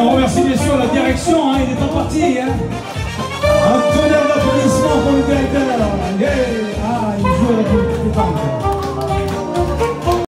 on remercie bien sûr la direction, hein, il n'est pas parti. Hein.